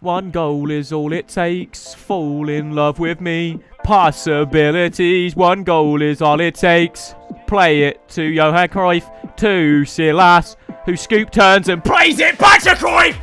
One goal is all it takes. Fall in love with me. Possibilities. One goal is all it takes. Play it to Johan Cruyff. To Silas, who scoop turns and plays it back to Cruyff.